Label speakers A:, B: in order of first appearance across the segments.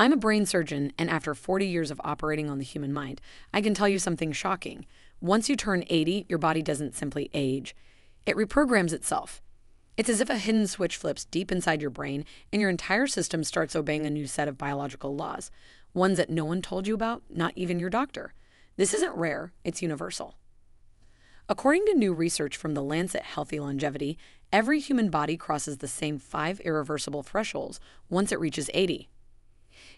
A: I'm a brain surgeon, and after 40 years of operating on the human mind, I can tell you something shocking. Once you turn 80, your body doesn't simply age, it reprograms itself. It's as if a hidden switch flips deep inside your brain and your entire system starts obeying a new set of biological laws, ones that no one told you about, not even your doctor. This isn't rare, it's universal. According to new research from the Lancet Healthy Longevity, every human body crosses the same five irreversible thresholds once it reaches 80.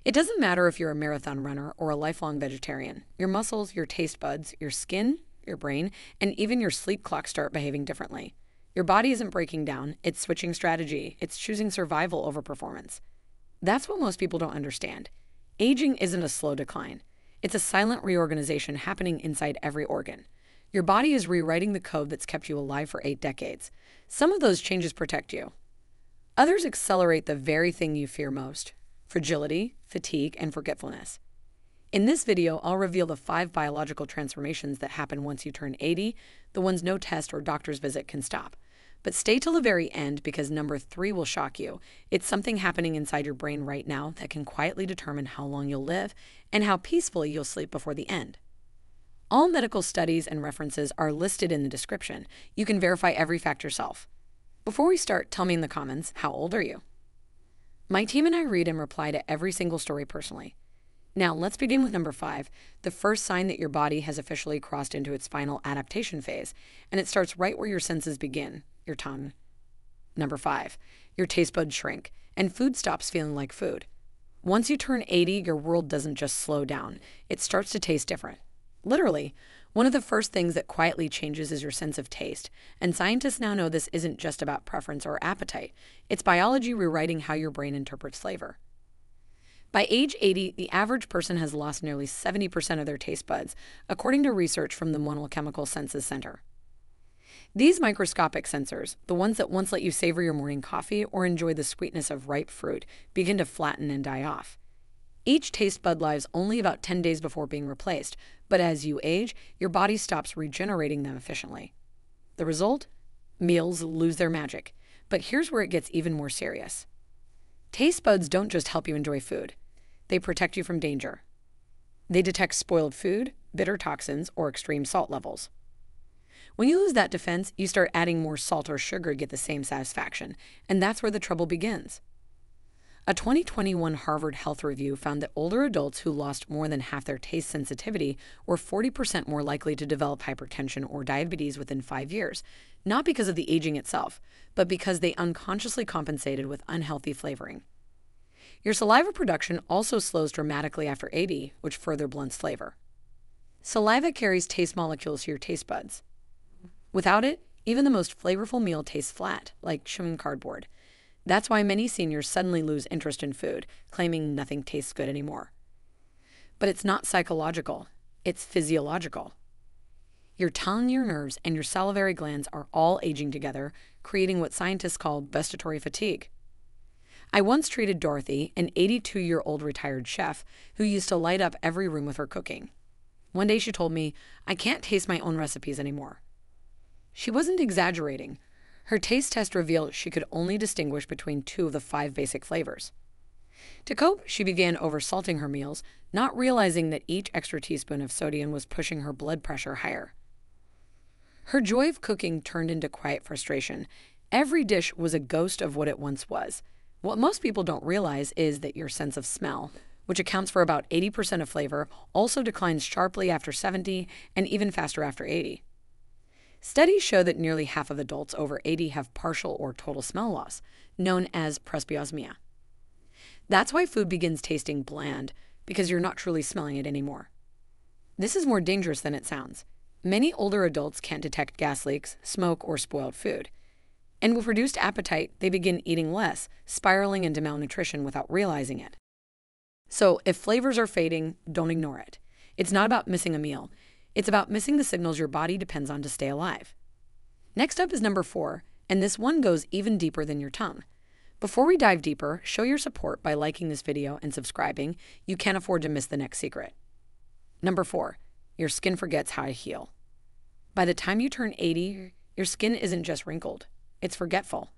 A: It doesn't matter if you're a marathon runner or a lifelong vegetarian, your muscles, your taste buds, your skin, your brain, and even your sleep clock start behaving differently. Your body isn't breaking down, it's switching strategy, it's choosing survival over performance. That's what most people don't understand. Aging isn't a slow decline, it's a silent reorganization happening inside every organ. Your body is rewriting the code that's kept you alive for eight decades. Some of those changes protect you. Others accelerate the very thing you fear most fragility, fatigue, and forgetfulness. In this video, I'll reveal the five biological transformations that happen once you turn 80, the ones no test or doctor's visit can stop. But stay till the very end because number three will shock you. It's something happening inside your brain right now that can quietly determine how long you'll live and how peacefully you'll sleep before the end. All medical studies and references are listed in the description. You can verify every fact yourself. Before we start, tell me in the comments how old are you? My team and I read and reply to every single story personally. Now, let's begin with number five, the first sign that your body has officially crossed into its final adaptation phase, and it starts right where your senses begin your tongue. Number five, your taste buds shrink, and food stops feeling like food. Once you turn 80, your world doesn't just slow down, it starts to taste different. Literally, one of the first things that quietly changes is your sense of taste, and scientists now know this isn't just about preference or appetite, it's biology rewriting how your brain interprets flavor. By age 80, the average person has lost nearly 70% of their taste buds, according to research from the Monell Chemical Senses Center. These microscopic sensors, the ones that once let you savor your morning coffee or enjoy the sweetness of ripe fruit, begin to flatten and die off. Each taste bud lives only about 10 days before being replaced, but as you age, your body stops regenerating them efficiently. The result? Meals lose their magic. But here's where it gets even more serious. Taste buds don't just help you enjoy food, they protect you from danger. They detect spoiled food, bitter toxins, or extreme salt levels. When you lose that defense, you start adding more salt or sugar to get the same satisfaction, and that's where the trouble begins. A 2021 Harvard Health Review found that older adults who lost more than half their taste sensitivity were 40% more likely to develop hypertension or diabetes within five years, not because of the aging itself, but because they unconsciously compensated with unhealthy flavoring. Your saliva production also slows dramatically after 80, which further blunts flavor. Saliva carries taste molecules to your taste buds. Without it, even the most flavorful meal tastes flat, like chewing cardboard. That's why many seniors suddenly lose interest in food, claiming nothing tastes good anymore. But it's not psychological, it's physiological. Your tongue, your nerves, and your salivary glands are all aging together, creating what scientists call gustatory fatigue. I once treated Dorothy, an 82 year old retired chef who used to light up every room with her cooking. One day she told me, I can't taste my own recipes anymore. She wasn't exaggerating. Her taste test revealed she could only distinguish between two of the five basic flavors. To cope, she began oversalting her meals, not realizing that each extra teaspoon of sodium was pushing her blood pressure higher. Her joy of cooking turned into quiet frustration. Every dish was a ghost of what it once was. What most people don't realize is that your sense of smell, which accounts for about 80% of flavor, also declines sharply after 70 and even faster after 80. Studies show that nearly half of adults over 80 have partial or total smell loss, known as presbyosmia. That's why food begins tasting bland, because you're not truly smelling it anymore. This is more dangerous than it sounds. Many older adults can't detect gas leaks, smoke, or spoiled food. And with reduced appetite, they begin eating less, spiraling into malnutrition without realizing it. So, if flavors are fading, don't ignore it. It's not about missing a meal, it's about missing the signals your body depends on to stay alive. Next up is number four, and this one goes even deeper than your tongue. Before we dive deeper, show your support by liking this video and subscribing. You can't afford to miss the next secret. Number four, your skin forgets how to heal. By the time you turn 80, your skin isn't just wrinkled, it's forgetful.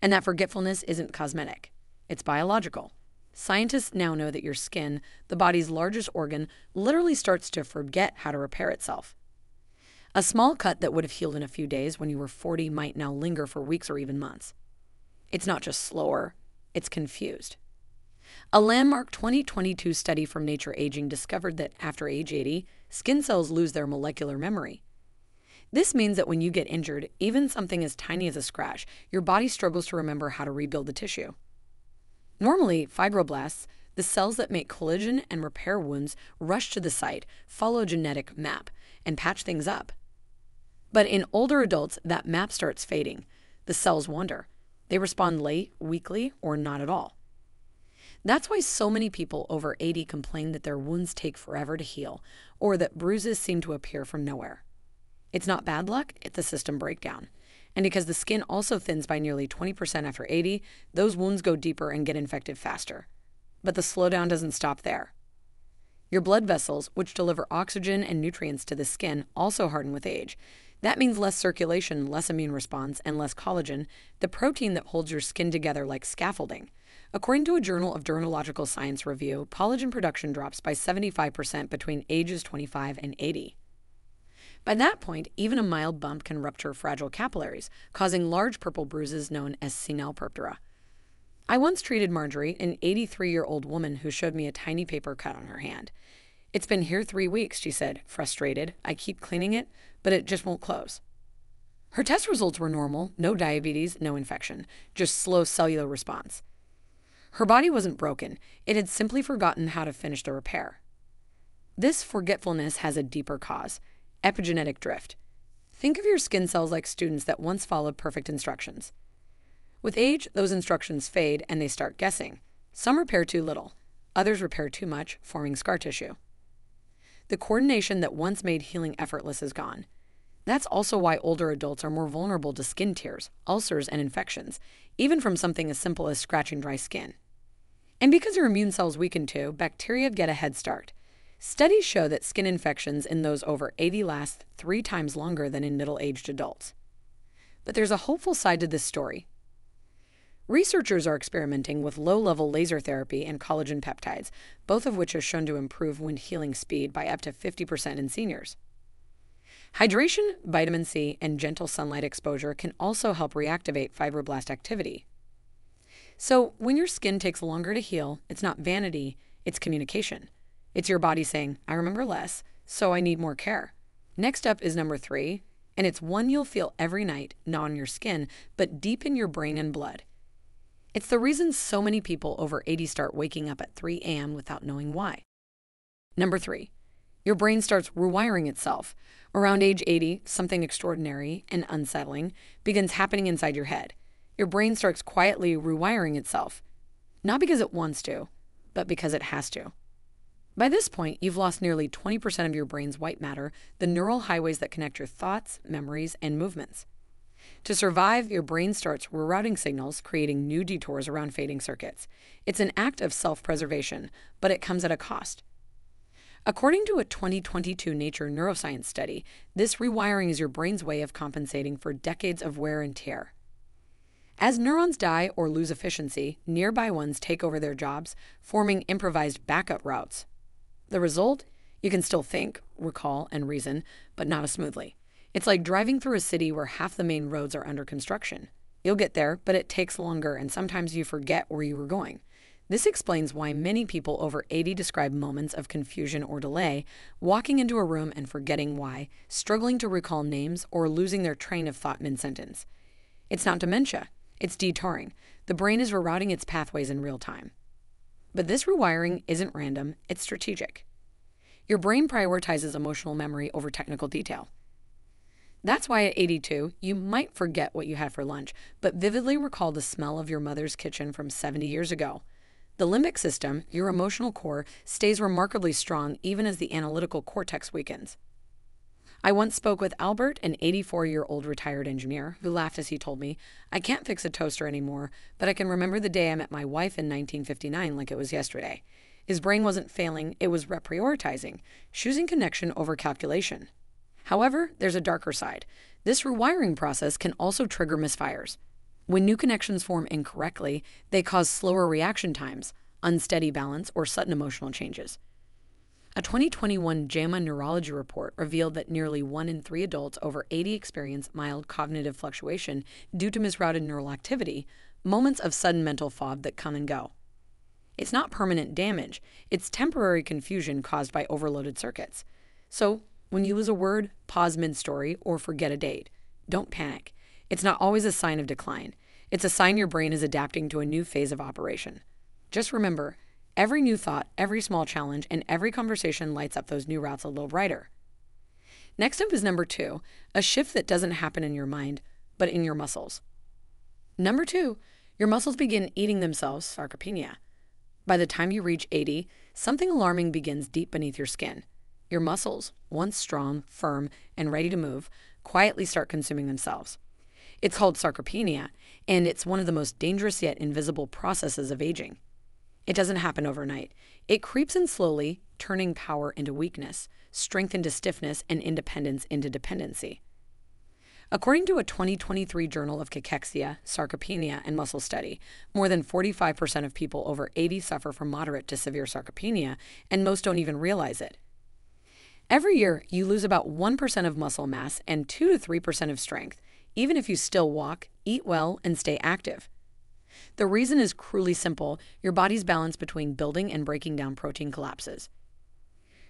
A: And that forgetfulness isn't cosmetic, it's biological. Scientists now know that your skin, the body's largest organ, literally starts to forget how to repair itself. A small cut that would have healed in a few days when you were 40 might now linger for weeks or even months. It's not just slower, it's confused. A landmark 2022 study from Nature Aging discovered that after age 80, skin cells lose their molecular memory. This means that when you get injured, even something as tiny as a scratch, your body struggles to remember how to rebuild the tissue. Normally, fibroblasts, the cells that make collagen and repair wounds, rush to the site, follow a genetic map, and patch things up. But in older adults, that map starts fading. The cells wander. They respond late, weakly, or not at all. That's why so many people over 80 complain that their wounds take forever to heal, or that bruises seem to appear from nowhere. It's not bad luck, it's a system breakdown. And because the skin also thins by nearly 20% after 80, those wounds go deeper and get infected faster. But the slowdown doesn't stop there. Your blood vessels, which deliver oxygen and nutrients to the skin, also harden with age. That means less circulation, less immune response, and less collagen, the protein that holds your skin together like scaffolding. According to a Journal of Dermatological Science review, collagen production drops by 75% between ages 25 and 80. By that point, even a mild bump can rupture fragile capillaries, causing large purple bruises known as senile I once treated Marjorie, an 83 year old woman who showed me a tiny paper cut on her hand. It's been here three weeks, she said, frustrated. I keep cleaning it, but it just won't close. Her test results were normal no diabetes, no infection, just slow cellular response. Her body wasn't broken, it had simply forgotten how to finish the repair. This forgetfulness has a deeper cause epigenetic drift. Think of your skin cells like students that once followed perfect instructions. With age, those instructions fade and they start guessing. Some repair too little, others repair too much, forming scar tissue. The coordination that once made healing effortless is gone. That's also why older adults are more vulnerable to skin tears, ulcers, and infections, even from something as simple as scratching dry skin. And because your immune cells weaken too, bacteria get a head start. Studies show that skin infections in those over 80 last three times longer than in middle aged adults. But there's a hopeful side to this story. Researchers are experimenting with low level laser therapy and collagen peptides, both of which are shown to improve wound healing speed by up to 50% in seniors. Hydration, vitamin C, and gentle sunlight exposure can also help reactivate fibroblast activity. So, when your skin takes longer to heal, it's not vanity, it's communication. It's your body saying, I remember less, so I need more care. Next up is number three, and it's one you'll feel every night, not on your skin, but deep in your brain and blood. It's the reason so many people over 80 start waking up at 3 a.m. without knowing why. Number three, your brain starts rewiring itself. Around age 80, something extraordinary and unsettling begins happening inside your head. Your brain starts quietly rewiring itself, not because it wants to, but because it has to. By this point, you've lost nearly 20% of your brain's white matter, the neural highways that connect your thoughts, memories, and movements. To survive, your brain starts rerouting signals, creating new detours around fading circuits. It's an act of self preservation, but it comes at a cost. According to a 2022 Nature Neuroscience study, this rewiring is your brain's way of compensating for decades of wear and tear. As neurons die or lose efficiency, nearby ones take over their jobs, forming improvised backup routes. The result? You can still think, recall, and reason, but not as smoothly. It's like driving through a city where half the main roads are under construction. You'll get there, but it takes longer, and sometimes you forget where you were going. This explains why many people over 80 describe moments of confusion or delay, walking into a room and forgetting why, struggling to recall names, or losing their train of thought mid sentence. It's not dementia, it's detouring. The brain is rerouting its pathways in real time. But this rewiring isn't random, it's strategic. Your brain prioritizes emotional memory over technical detail. That's why at 82, you might forget what you had for lunch, but vividly recall the smell of your mother's kitchen from 70 years ago. The limbic system, your emotional core, stays remarkably strong even as the analytical cortex weakens. I once spoke with Albert, an 84 year old retired engineer, who laughed as he told me, I can't fix a toaster anymore, but I can remember the day I met my wife in 1959 like it was yesterday. His brain wasn't failing, it was reprioritizing, choosing connection over calculation. However, there's a darker side. This rewiring process can also trigger misfires. When new connections form incorrectly, they cause slower reaction times, unsteady balance, or sudden emotional changes. A 2021 JAMA Neurology report revealed that nearly one in three adults over 80 experience mild cognitive fluctuation due to misrouted neural activity, moments of sudden mental fog that come and go. It's not permanent damage, it's temporary confusion caused by overloaded circuits. So, when you lose a word, pause mid story, or forget a date, don't panic. It's not always a sign of decline, it's a sign your brain is adapting to a new phase of operation. Just remember, Every new thought, every small challenge, and every conversation lights up those new routes a little brighter. Next up is number two a shift that doesn't happen in your mind, but in your muscles. Number two, your muscles begin eating themselves, sarcopenia. By the time you reach 80, something alarming begins deep beneath your skin. Your muscles, once strong, firm, and ready to move, quietly start consuming themselves. It's called sarcopenia, and it's one of the most dangerous yet invisible processes of aging. It doesn't happen overnight. It creeps in slowly, turning power into weakness, strength into stiffness, and independence into dependency. According to a 2023 Journal of Cachexia, Sarcopenia, and Muscle Study, more than 45% of people over 80 suffer from moderate to severe sarcopenia, and most don't even realize it. Every year, you lose about 1% of muscle mass and 2 to 3% of strength, even if you still walk, eat well, and stay active. The reason is cruelly simple your body's balance between building and breaking down protein collapses.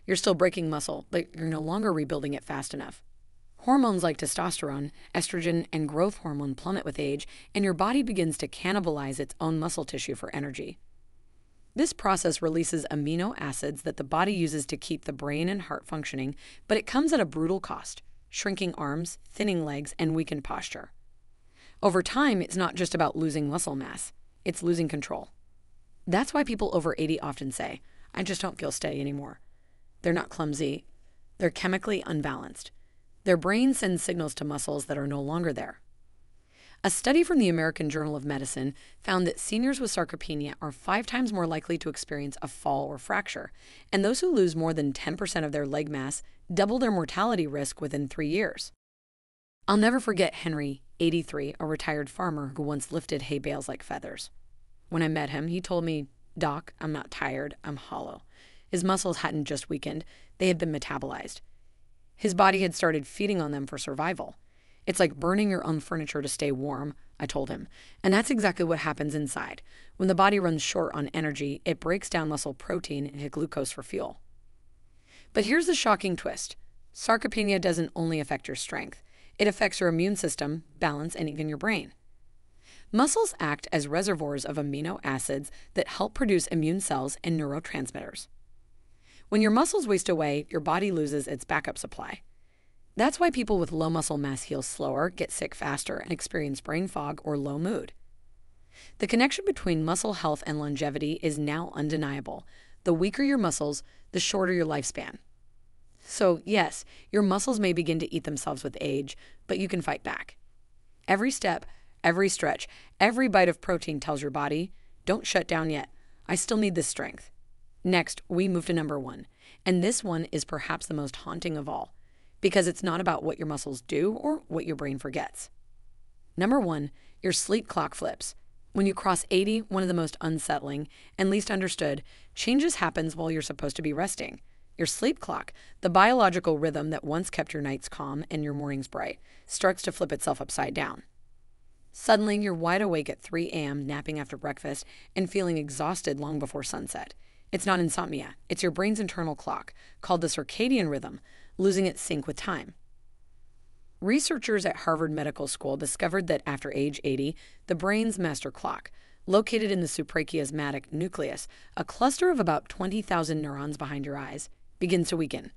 A: You're still breaking muscle, but you're no longer rebuilding it fast enough. Hormones like testosterone, estrogen, and growth hormone plummet with age, and your body begins to cannibalize its own muscle tissue for energy. This process releases amino acids that the body uses to keep the brain and heart functioning, but it comes at a brutal cost shrinking arms, thinning legs, and weakened posture. Over time, it's not just about losing muscle mass, it's losing control. That's why people over 80 often say, I just don't feel steady anymore. They're not clumsy, they're chemically unbalanced. Their brain sends signals to muscles that are no longer there. A study from the American Journal of Medicine found that seniors with sarcopenia are five times more likely to experience a fall or fracture, and those who lose more than 10% of their leg mass double their mortality risk within three years. I'll never forget Henry, 83, a retired farmer who once lifted hay bales like feathers. When I met him, he told me, Doc, I'm not tired, I'm hollow. His muscles hadn't just weakened, they had been metabolized. His body had started feeding on them for survival. It's like burning your own furniture to stay warm, I told him. And that's exactly what happens inside. When the body runs short on energy, it breaks down muscle protein into glucose for fuel. But here's the shocking twist sarcopenia doesn't only affect your strength, it affects your immune system, balance, and even your brain. Muscles act as reservoirs of amino acids that help produce immune cells and neurotransmitters. When your muscles waste away, your body loses its backup supply. That's why people with low muscle mass heal slower, get sick faster, and experience brain fog or low mood. The connection between muscle health and longevity is now undeniable. The weaker your muscles, the shorter your lifespan. So, yes, your muscles may begin to eat themselves with age, but you can fight back. Every step, every stretch, every bite of protein tells your body, don't shut down yet. I still need this strength. Next, we move to number one. And this one is perhaps the most haunting of all, because it's not about what your muscles do or what your brain forgets. Number one, your sleep clock flips. When you cross 80, one of the most unsettling and least understood, changes happens while you're supposed to be resting. Your sleep clock, the biological rhythm that once kept your nights calm and your mornings bright, starts to flip itself upside down. Suddenly, you're wide awake at 3 a.m., napping after breakfast, and feeling exhausted long before sunset. It's not insomnia, it's your brain's internal clock, called the circadian rhythm, losing its sync with time. Researchers at Harvard Medical School discovered that after age 80, the brain's master clock, located in the suprachiasmatic nucleus, a cluster of about 20,000 neurons behind your eyes, begins to weaken.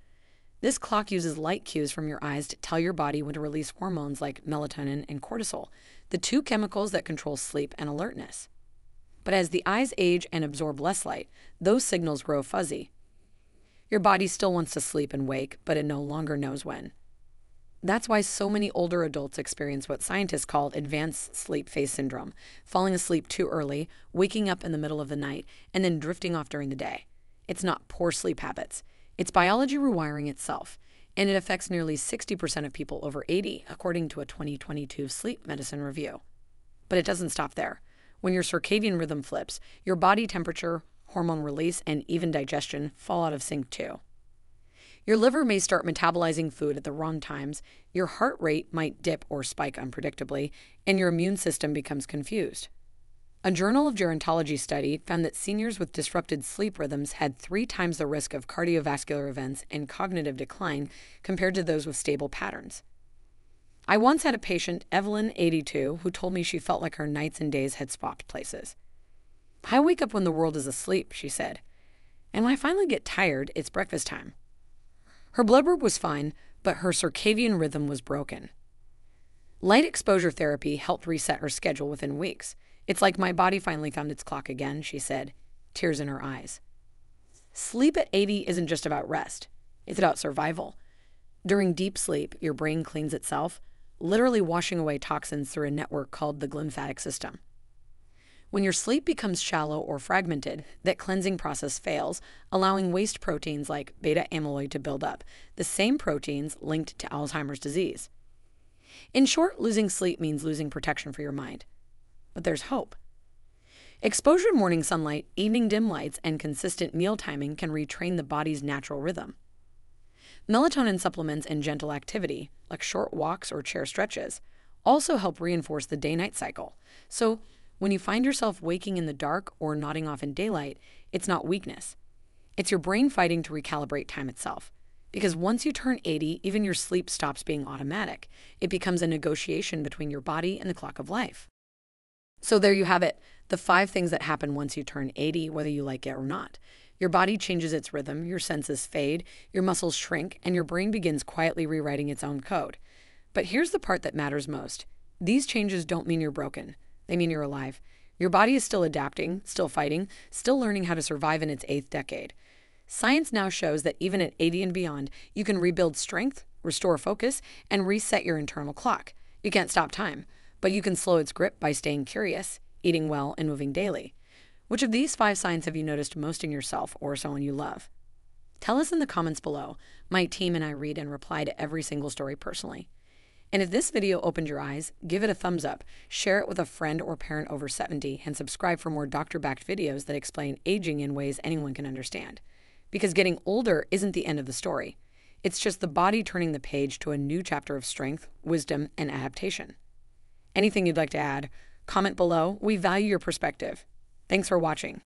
A: This clock uses light cues from your eyes to tell your body when to release hormones like melatonin and cortisol, the two chemicals that control sleep and alertness. But as the eyes age and absorb less light, those signals grow fuzzy. Your body still wants to sleep and wake, but it no longer knows when. That's why so many older adults experience what scientists call advanced sleep phase syndrome, falling asleep too early, waking up in the middle of the night, and then drifting off during the day. It's not poor sleep habits, it's biology rewiring itself, and it affects nearly 60% of people over 80, according to a 2022 sleep medicine review. But it doesn't stop there. When your circadian rhythm flips, your body temperature, hormone release, and even digestion fall out of sync too. Your liver may start metabolizing food at the wrong times, your heart rate might dip or spike unpredictably, and your immune system becomes confused. A Journal of Gerontology study found that seniors with disrupted sleep rhythms had three times the risk of cardiovascular events and cognitive decline compared to those with stable patterns. I once had a patient, Evelyn, 82, who told me she felt like her nights and days had swapped places. I wake up when the world is asleep, she said. And when I finally get tired, it's breakfast time. Her blood work was fine, but her circadian rhythm was broken. Light exposure therapy helped reset her schedule within weeks. It's like my body finally found its clock again, she said, tears in her eyes. Sleep at 80 isn't just about rest, it's about survival. During deep sleep, your brain cleans itself, literally washing away toxins through a network called the glymphatic system. When your sleep becomes shallow or fragmented, that cleansing process fails, allowing waste proteins like beta amyloid to build up, the same proteins linked to Alzheimer's disease. In short, losing sleep means losing protection for your mind. But there's hope. Exposure to morning sunlight, evening dim lights, and consistent meal timing can retrain the body's natural rhythm. Melatonin supplements and gentle activity, like short walks or chair stretches, also help reinforce the day night cycle. So, when you find yourself waking in the dark or nodding off in daylight, it's not weakness. It's your brain fighting to recalibrate time itself. Because once you turn 80, even your sleep stops being automatic. It becomes a negotiation between your body and the clock of life. So there you have it the five things that happen once you turn 80, whether you like it or not. Your body changes its rhythm, your senses fade, your muscles shrink, and your brain begins quietly rewriting its own code. But here's the part that matters most these changes don't mean you're broken, they mean you're alive. Your body is still adapting, still fighting, still learning how to survive in its eighth decade. Science now shows that even at 80 and beyond, you can rebuild strength, restore focus, and reset your internal clock. You can't stop time, but you can slow its grip by staying curious, eating well, and moving daily. Which of these five signs have you noticed most in yourself or someone you love? Tell us in the comments below. My team and I read and reply to every single story personally. And if this video opened your eyes, give it a thumbs up, share it with a friend or parent over 70, and subscribe for more doctor backed videos that explain aging in ways anyone can understand. Because getting older isn't the end of the story, it's just the body turning the page to a new chapter of strength, wisdom, and adaptation. Anything you'd like to add? Comment below. We value your perspective. Thanks for watching.